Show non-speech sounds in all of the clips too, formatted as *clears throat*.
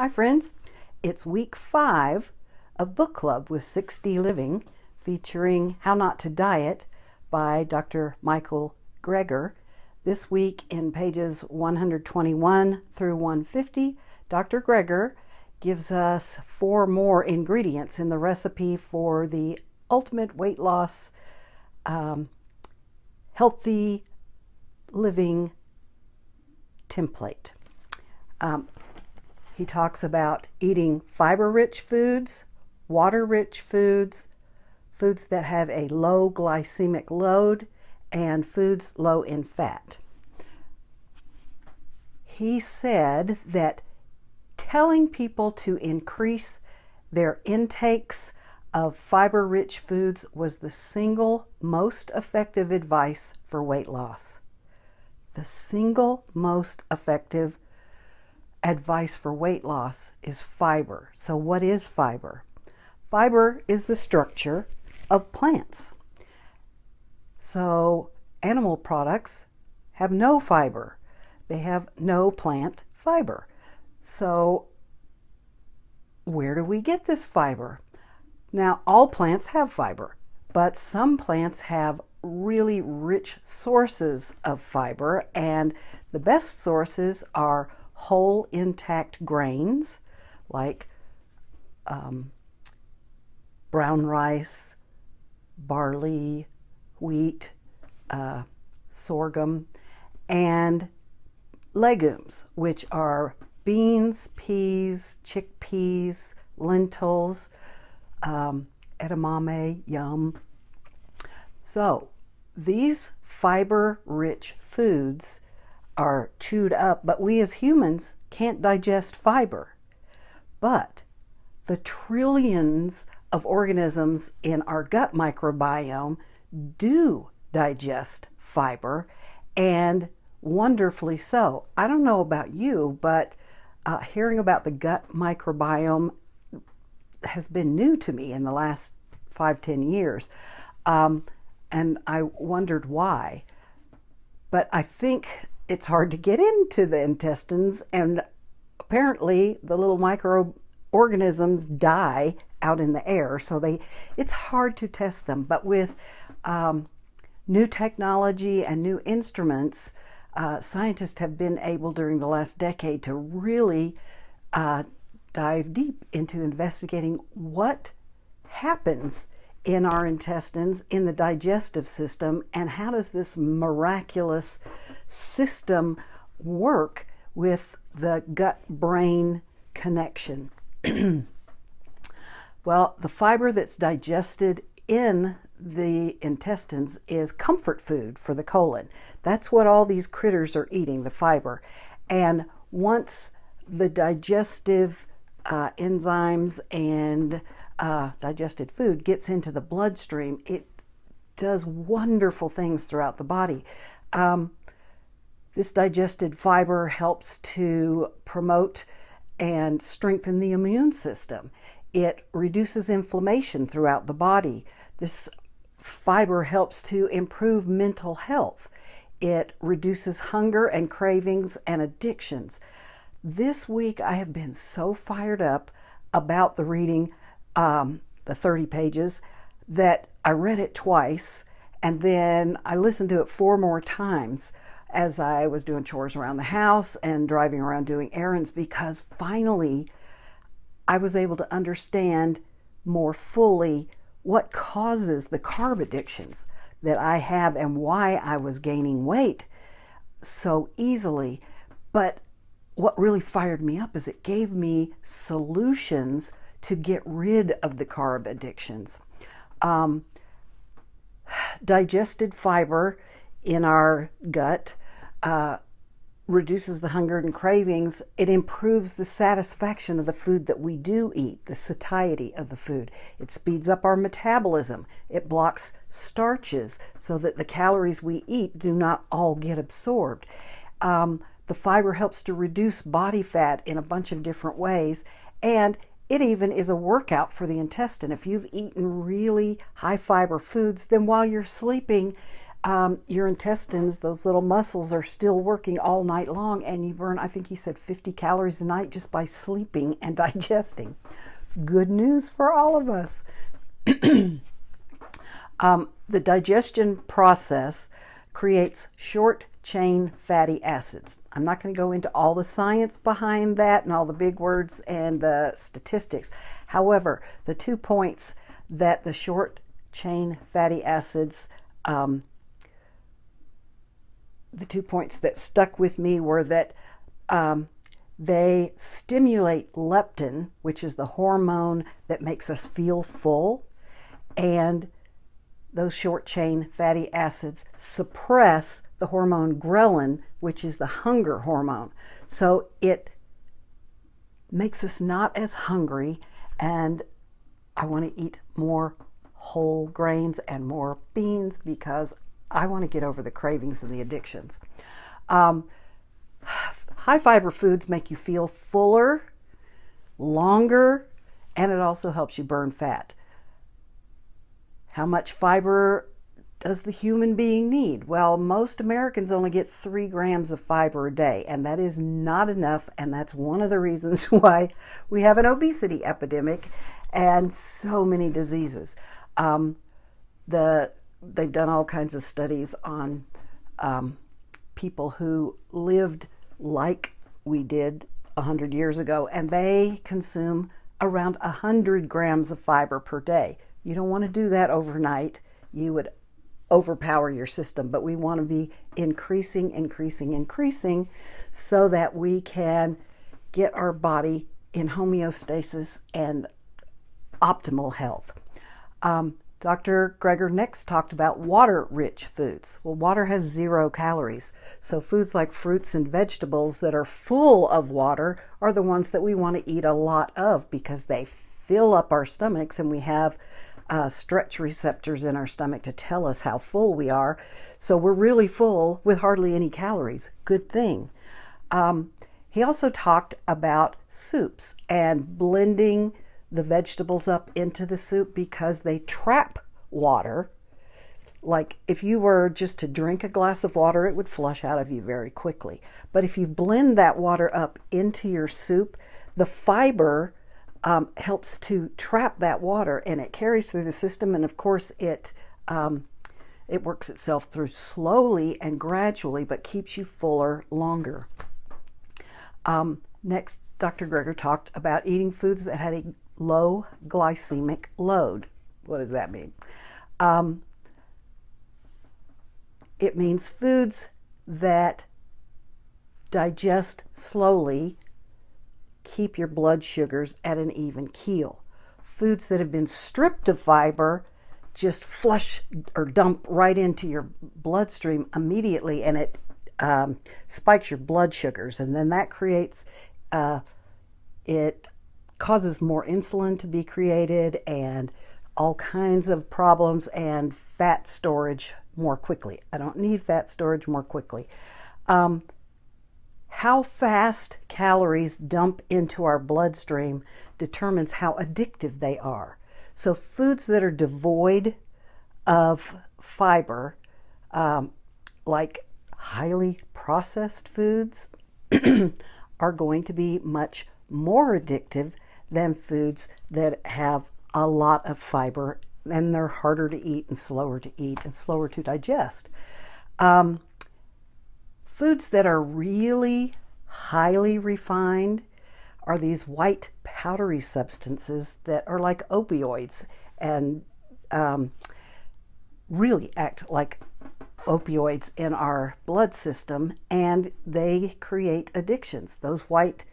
Hi, friends. It's week five of Book Club with 6D Living, featuring How Not to Diet by Dr. Michael Greger. This week, in pages 121 through 150, Dr. Greger gives us four more ingredients in the recipe for the ultimate weight loss, um, healthy living template. Um, he talks about eating fiber rich foods, water rich foods, foods that have a low glycemic load, and foods low in fat. He said that telling people to increase their intakes of fiber rich foods was the single most effective advice for weight loss. The single most effective advice for weight loss is fiber. So, what is fiber? Fiber is the structure of plants. So, animal products have no fiber, they have no plant fiber. So, where do we get this fiber? Now, all plants have fiber, but some plants have really rich sources of fiber, and the best sources are whole intact grains like um, brown rice, barley, wheat, uh, sorghum, and legumes, which are beans, peas, chickpeas, lentils, um, edamame, yum. So, these fiber rich foods are chewed up, but we as humans can't digest fiber. But the trillions of organisms in our gut microbiome do digest fiber, and wonderfully so. I don't know about you, but uh, hearing about the gut microbiome has been new to me in the last five, ten years. Um, and I wondered why. But I think it's hard to get into the intestines, and apparently the little microorganisms die out in the air, so they it's hard to test them. But with um, new technology and new instruments, uh, scientists have been able during the last decade to really uh, dive deep into investigating what happens in our intestines, in the digestive system, and how does this miraculous system work with the gut brain connection. *clears throat* well, the fiber that's digested in the intestines is comfort food for the colon. That's what all these critters are eating, the fiber. And once the digestive uh, enzymes and uh, digested food gets into the bloodstream, it does wonderful things throughout the body. Um, this digested fiber helps to promote and strengthen the immune system. It reduces inflammation throughout the body. This fiber helps to improve mental health. It reduces hunger and cravings and addictions. This week I have been so fired up about the reading, um, the 30 pages, that I read it twice and then I listened to it four more times as I was doing chores around the house and driving around doing errands because finally I was able to understand more fully what causes the carb addictions that I have and why I was gaining weight so easily. But what really fired me up is it gave me solutions to get rid of the carb addictions. Um, digested fiber in our gut uh, reduces the hunger and cravings. It improves the satisfaction of the food that we do eat, the satiety of the food. It speeds up our metabolism. It blocks starches so that the calories we eat do not all get absorbed. Um, the fiber helps to reduce body fat in a bunch of different ways, and it even is a workout for the intestine. If you've eaten really high fiber foods, then while you're sleeping, um, your intestines, those little muscles, are still working all night long, and you burn, I think he said, 50 calories a night just by sleeping and *laughs* digesting. Good news for all of us. *clears throat* um, the digestion process creates short chain fatty acids. I'm not going to go into all the science behind that and all the big words and the statistics. However, the two points that the short chain fatty acids um, the two points that stuck with me were that um, they stimulate leptin, which is the hormone that makes us feel full, and those short chain fatty acids suppress the hormone ghrelin, which is the hunger hormone. So it makes us not as hungry, and I want to eat more whole grains and more beans because I want to get over the cravings and the addictions. Um, high fiber foods make you feel fuller, longer, and it also helps you burn fat. How much fiber does the human being need? Well, most Americans only get three grams of fiber a day, and that is not enough. And that's one of the reasons *laughs* why we have an obesity epidemic and so many diseases. Um, the they've done all kinds of studies on um, people who lived like we did 100 years ago, and they consume around 100 grams of fiber per day. You don't want to do that overnight. You would overpower your system, but we want to be increasing, increasing, increasing so that we can get our body in homeostasis and optimal health. Um, Dr. Greger next talked about water rich foods. Well, water has zero calories. So, foods like fruits and vegetables that are full of water are the ones that we want to eat a lot of because they fill up our stomachs and we have uh, stretch receptors in our stomach to tell us how full we are. So, we're really full with hardly any calories. Good thing. Um, he also talked about soups and blending the vegetables up into the soup because they trap water. Like if you were just to drink a glass of water, it would flush out of you very quickly. But if you blend that water up into your soup, the fiber um, helps to trap that water and it carries through the system. And of course, it um, it works itself through slowly and gradually, but keeps you fuller longer. Um, next, Dr. Greger talked about eating foods that had a low glycemic load. What does that mean? Um, it means foods that digest slowly keep your blood sugars at an even keel. Foods that have been stripped of fiber just flush or dump right into your bloodstream immediately and it um, spikes your blood sugars and then that creates uh, it causes more insulin to be created and all kinds of problems and fat storage more quickly. I don't need fat storage more quickly. Um, how fast calories dump into our bloodstream determines how addictive they are. So, foods that are devoid of fiber, um, like highly processed foods, *clears throat* are going to be much more addictive than foods that have a lot of fiber and they're harder to eat and slower to eat and slower to digest. Um, foods that are really highly refined are these white powdery substances that are like opioids and um, really act like opioids in our blood system and they create addictions. Those white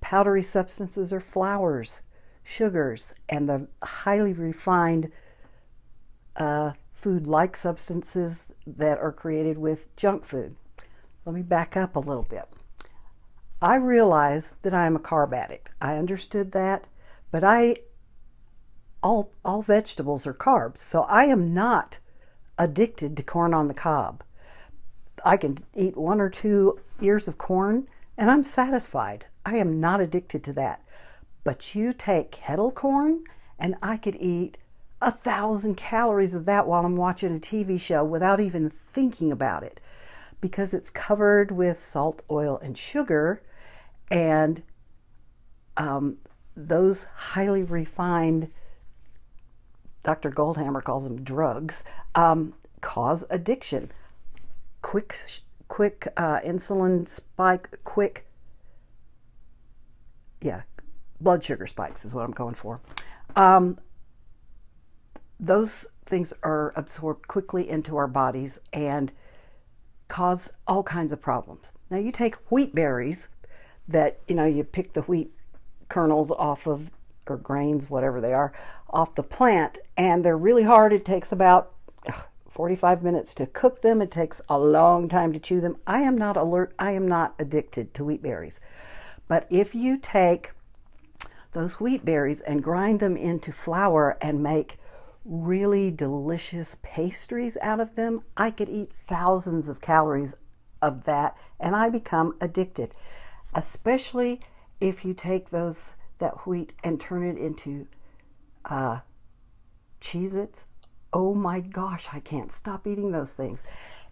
powdery substances are flours, sugars, and the highly refined uh, food like substances that are created with junk food. Let me back up a little bit. I realize that I am a carb addict. I understood that, but I all all vegetables are carbs, so I am not addicted to corn on the cob. I can eat one or two ears of corn and I'm satisfied. I am not addicted to that. But you take kettle corn, and I could eat a thousand calories of that while I'm watching a TV show without even thinking about it because it's covered with salt, oil, and sugar. And um, those highly refined, Dr. Goldhamer calls them drugs, um, cause addiction. Quick, quick uh, insulin spike, quick, yeah, blood sugar spikes is what I'm going for. Um, those things are absorbed quickly into our bodies and cause all kinds of problems. Now you take wheat berries that, you know, you pick the wheat kernels off of, or grains, whatever they are, off the plant, and they're really hard. It takes about 45 minutes to cook them. It takes a long time to chew them. I am not alert, I am not addicted to wheat berries. But if you take those wheat berries and grind them into flour and make really delicious pastries out of them, I could eat thousands of calories of that and I become addicted. Especially if you take those that wheat and turn it into uh, Cheez Its. Oh my gosh, I can't stop eating those things.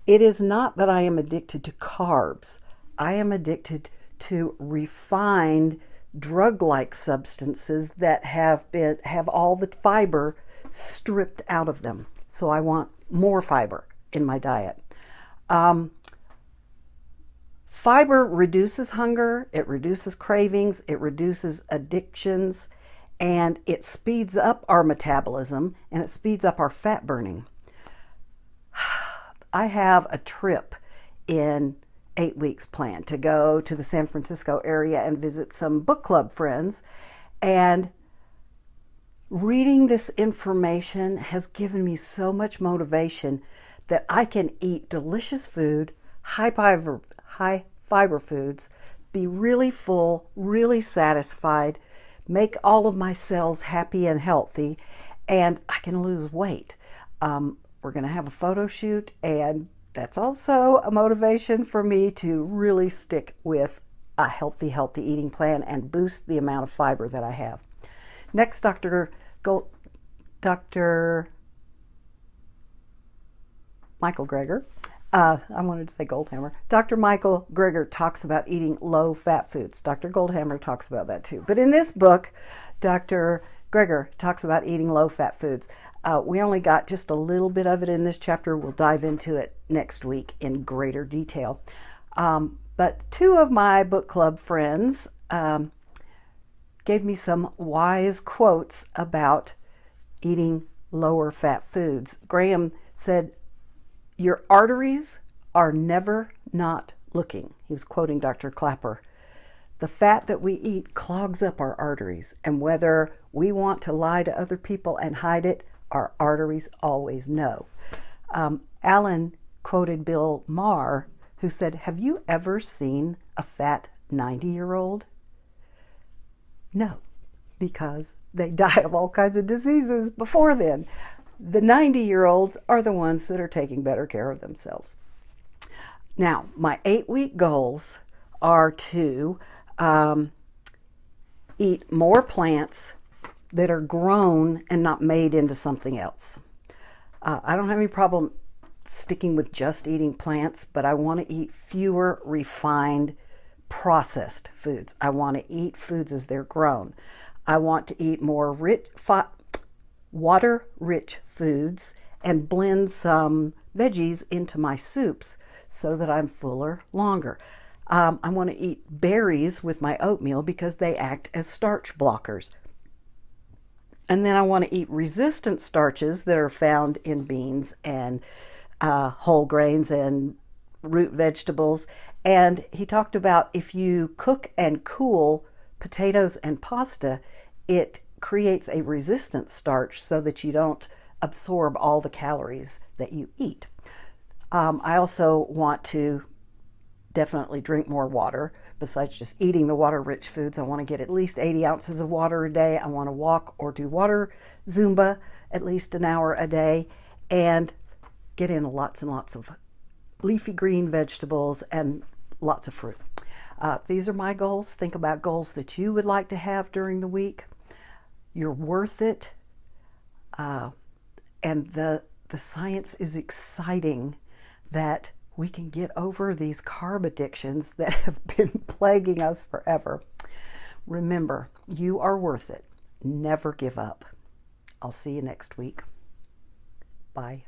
It is not that I am addicted to carbs. I am addicted to refined drug-like substances that have been have all the fiber stripped out of them. So I want more fiber in my diet. Um, fiber reduces hunger, it reduces cravings, it reduces addictions, and it speeds up our metabolism and it speeds up our fat burning. *sighs* I have a trip in eight weeks planned to go to the San Francisco area and visit some book club friends. And reading this information has given me so much motivation that I can eat delicious food, high fiber, high fiber foods, be really full, really satisfied, make all of my cells happy and healthy, and I can lose weight. Um, we're going to have a photo shoot, and that's also a motivation for me to really stick with a healthy, healthy eating plan and boost the amount of fiber that I have. Next, Dr. Gold, Dr. Michael Greger, uh, I wanted to say Goldhamer. Dr. Michael Greger talks about eating low fat foods. Dr. Goldhamer talks about that too. But in this book, Dr. Greger talks about eating low fat foods. Uh, we only got just a little bit of it in this chapter. We'll dive into it next week in greater detail. Um, but two of my book club friends um, gave me some wise quotes about eating lower fat foods. Graham said, Your arteries are never not looking. He was quoting Dr. Klaper. The fat that we eat clogs up our arteries, and whether we want to lie to other people and hide it, our arteries always know. Um, Alan quoted Bill Maher, who said, Have you ever seen a fat 90 year old? No, because they *laughs* die of all kinds of diseases before then. The 90 year olds are the ones that are taking better care of themselves. Now, my eight week goals are to um, eat more plants that are grown and not made into something else. Uh, I don't have any problem sticking with just eating plants, but I want to eat fewer refined processed foods. I want to eat foods as they're grown. I want to eat more rich, water rich foods and blend some veggies into my soups so that I'm fuller longer. Um, I want to eat berries with my oatmeal because they act as starch blockers. And then I want to eat resistant starches that are found in beans and uh, whole grains and root vegetables and he talked about if you cook and cool potatoes and pasta, it creates a resistant starch so that you don't absorb all the calories that you eat. Um, I also want to definitely drink more water. Besides just eating the water rich foods, I want to get at least 80 ounces of water a day. I want to walk or do water Zumba at least an hour a day and get in lots and lots of leafy green vegetables and lots of fruit. Uh, these are my goals. Think about goals that you would like to have during the week. You're worth it. Uh, and the the science is exciting that we can get over these carb addictions *laughs* that have been plaguing us forever. Remember, you are worth it. Never give up. I'll see you next week. Bye.